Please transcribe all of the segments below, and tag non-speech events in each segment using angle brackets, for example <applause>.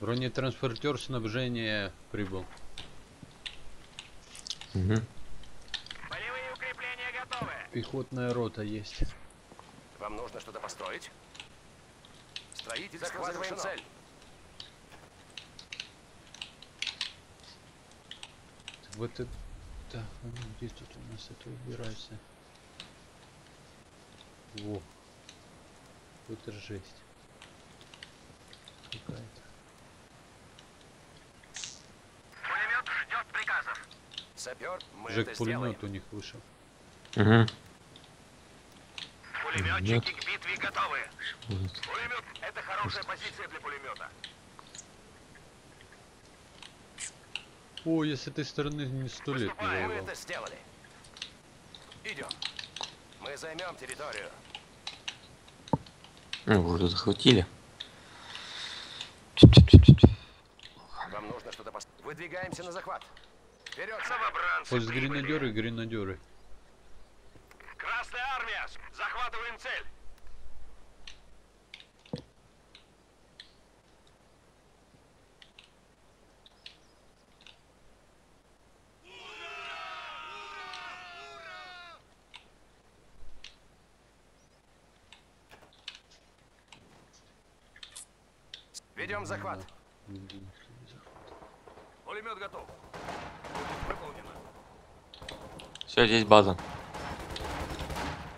Бронетранспортер снабжения прибыл. Угу. Полевые укрепления готовы. Пехотная рота есть. Вам нужно что-то построить? Строительство Захватываем завершено. цель. Вот это... Так, где тут у нас это убирается? Во. Вот это жесть. Какая-то. Пулемет ждет приказов. Сапер, мы Жек это сделаем. пулемет у них вышел. Угу. Пулеметчики к битве готовы. Пулемет — это хорошая позиция для пулемета. О, я с этой стороны не сто лет не мы воевал. это сделали. Идем. Мы займем территорию. Ну, вроде захватили. Вам нужно что-то пос... Выдвигаемся на захват. Вперед, новобранцы! Пусть гренадеры, гренадеры. Красная армия! Захватываем цель! Ведем захват. Пулемет готов. Выполнено. Все, здесь база.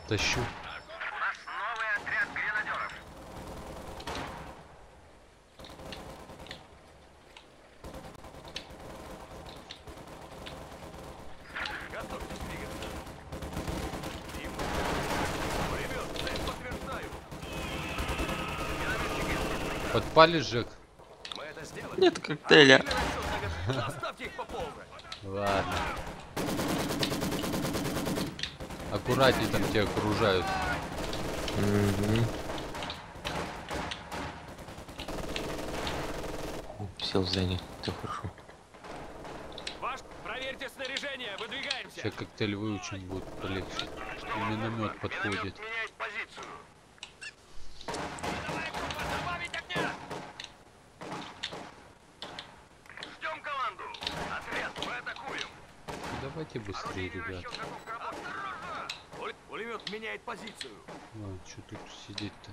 Тащу. У нас новый отряд гренадеров. Готовьтесь двигаться. Им Пулемет, цель подтверждаю. Подпалишь, Жек? Мы это сделали. Нет коктейля. Или расчет навер- Заставьте их по полной. Ладно. Аккуратней там тебя окружают. Угу. Сел сзади. Все хорошо. Ваш, проверьте снаряжение, выдвигаемся. Сейчас коктейль выучим, будет полегче. Миномет подходит. меняет позицию. Давай, группа, добавить огня! Ждем команду. Отряд, мы атакуем. Давайте быстрее, ребят. Пулемет меняет позицию. А, что тут сидеть-то?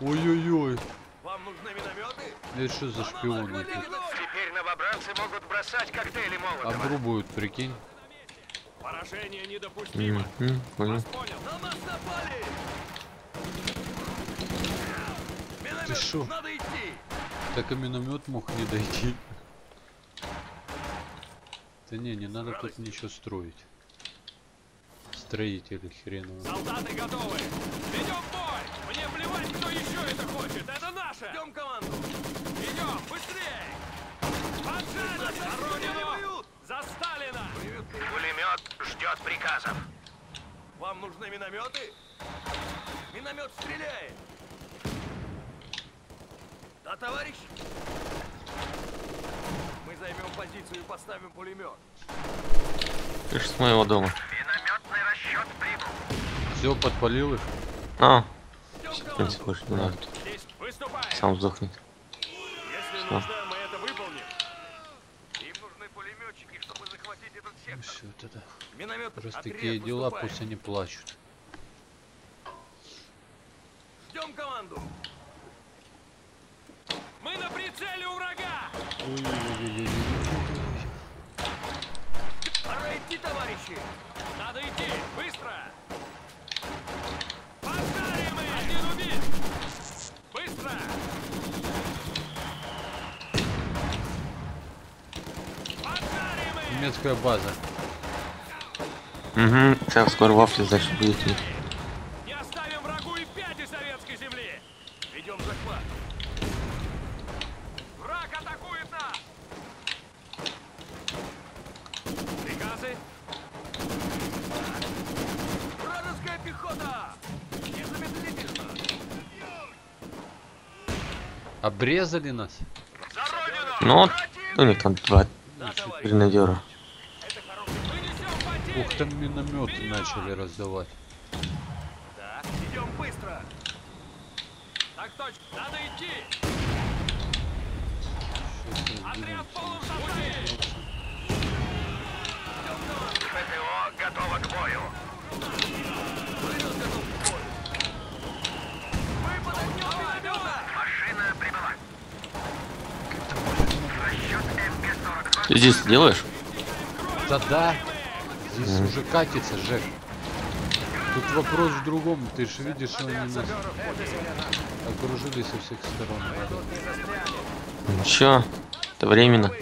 Ой-ой-ой. Вам нужны минометы? Это что за шпионы? Теперь новобранцы могут бросать коктейли Молотова. Обрубают, прикинь. Поражение недопустимо. Угу. Понял. Понял. На нас напали! Ты шо? надо идти! Так и миномет мог не дойти. Да не, не надо тут ничего строить. Строители хреново. Солдаты готовы! Ведем бой! Мне плевать, кто еще это хочет! Это наше! Ждем команду! Идем! Быстрее! Поджарить! За Родину! За Сталина! Пулемет ждет приказов. Вам нужны минометы? Миномет стреляет! Да, товарищ? Мы займем позицию и поставим пулемет. Ты ж с моего дома. Минометный расчет прибыл. Все, подпалил их. А, Ждем в принципе, команду. больше не надо. Здесь выступаем. Сам сдохнет. Если Всё. нужно, мы это выполним. Им нужны пулеметчики, чтобы захватить этот сектор. Все, тогда. Миномет Раз такие дела, пусть они плачут. Ждем команду. Мы на прицеле у врага. Ой-ой-ой-ой-ой. Пора идти, товарищи. Надо идти. Быстро. Поджарим их. Один убит. Быстро. Поджарим их. Немецкая база. Угу. Сейчас скоро вафли, значит, будет. и- Обрезали нас? Ну, у них там два гренадера. это хороший. Вынесем потери! Ух, там минометы начали раздавать. Да, идем быстро! Так точно, надо идти! Отряд полусотни! ПТО готово к бою. Ты здесь делаешь? Да да. Здесь уже катится, Жек. Тут вопрос в другом. Ты же видишь, что они нас окружили со всех сторон. Ничего. Это временно.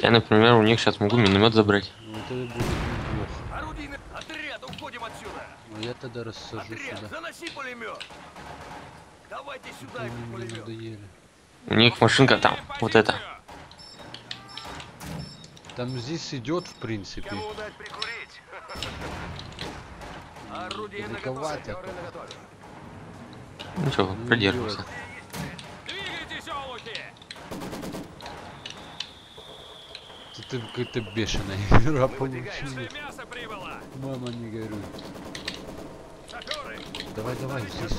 Я, например, у них сейчас могу миномет забрать. Ну, это будет неплохо. Орудийный отряд, уходим отсюда! Но я тогда рассажу Отряд, сюда. заноси пулемет! Давайте сюда этот пулемет! У них машинка там. Вот это. Там здесь идет, в принципе. Кому дать прикурить? <laughs> Орудие Далековато. наготове, наготове. Ничего, Ну, продержимся. Двигайтесь, олухи! Это какая-то бешеная <laughs> игра прибыло! Мама, не горюй. Давай, давай, здесь.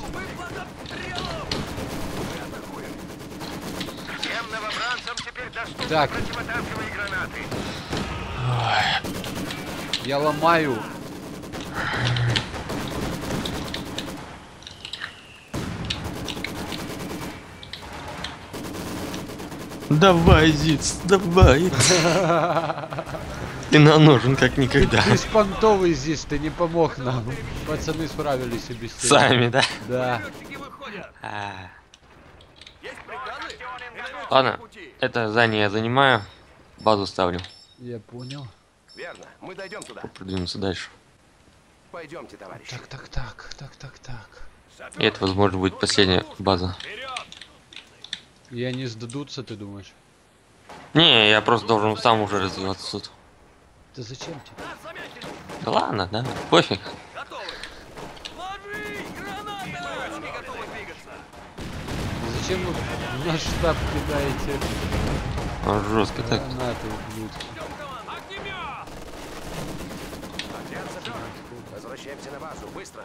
Так. противотанковые гранаты. Я ломаю. Давай, Зиц, давай. <laughs> Ты нам нужен как никогда. Ты беспонтовый здесь, ты не помог нам. Пацаны справились и без тебя. Сами, да? Да. Летчики выходят! А, Есть приказы? Минометчики Ладно, это здание я занимаю. Базу ставлю. Я понял. Верно. Мы дойдем туда. Продвинуться дальше. Пойдемте, товарищи. Так, так, так, так, так, так. И это, возможно, будет последняя база. И они сдадутся, ты думаешь? Не, я просто должен сам уже развиваться тут. Да зачем тебе? Да ладно, да, пофиг. Готовы! Ложись! Граната! Девочки готовы двигаться! Зачем вы наш штаб кидаете Жестко так. гранаты, ублюдки? Возвращаемся на базу. Быстро.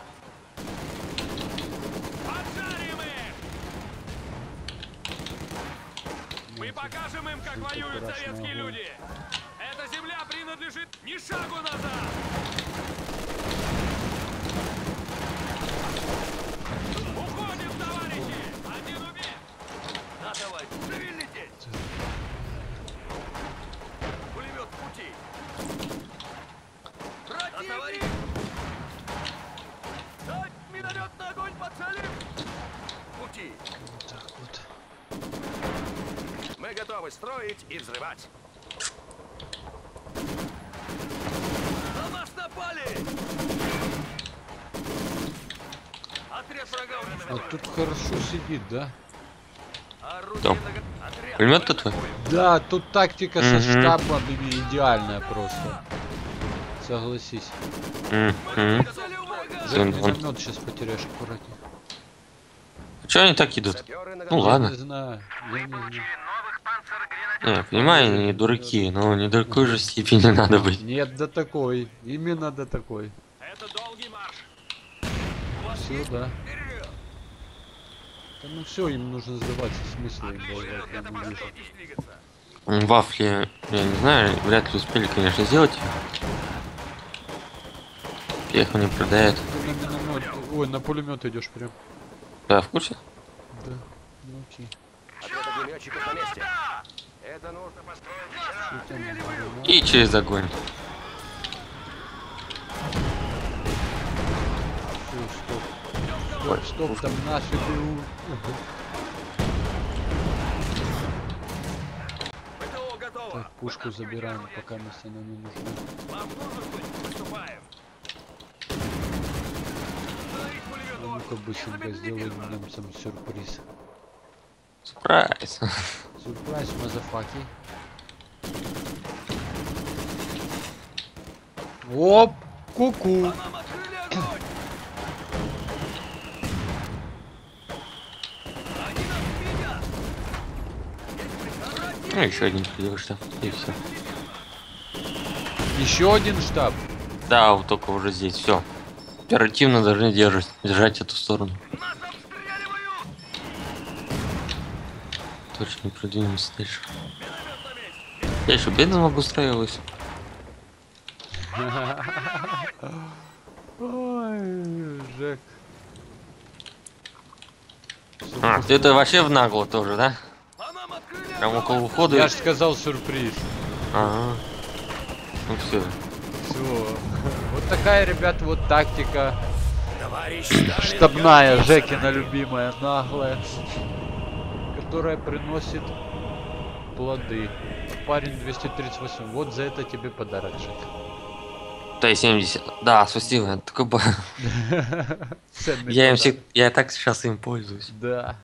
Поджарим их! Мы покажем им, как воюют советские огонь. люди! Эта земля принадлежит ни шагу назад! Строить и взрывать. На нас напали! Отряд врага А тут хорошо сидит, да? Кто? Пулемет-то твой? Да, тут тактика со Мгм. штабами идеальная просто. Согласись. М, м. Цели у врага! Всем Жек, два. миномет сейчас потеряешь аккуратнее. Че они так идут? Ну Я ладно. не знаю, я не знаю. Не, я понимаю, они не дураки, но не до такой же степени <laughs> надо быть. Нет, до такой. Именно до такой. Это долгий марш. Все, да. ну все, им нужно сдаваться, смысл им Вафли, я не знаю, вряд ли успели, конечно, сделать. Их не продают. Ты на ой, на пулемет идешь прям. Да, в курсе? Да. Ну окей. Отряд огнеметчиков на месте. И через огонь. Стоп, стоп, там наши берут. Так, пушку забираем, пока мы она не. Установить А ну-ка быстренько сделаем немцам сюрприз. Сюрприз. <laughs> Сюрприз, мазафаки. Оп! Ку-ку! Приказ? Ну, еще один придешь там. И все. Еще один штаб. Да, вот только уже здесь. Все. Оперативно должны держать, держать эту сторону. Точно не продвинемся дальше. Я еще бедно обустраиваюсь. <laughs> Ой, Жек. А, ты это вообще в нагло тоже, да? Прям около ухода. Я же сказал сюрприз. Ага. Ну все. Все. Вот такая, ребят, вот тактика. Штабная, Жекина на любимая, наглая. Которая приносит плоды. Парень 238. Вот за это тебе подарок, Жек. Т-70. Да, спасибо. <laughs> я Такой... им всег- Я так сейчас им пользуюсь. Да.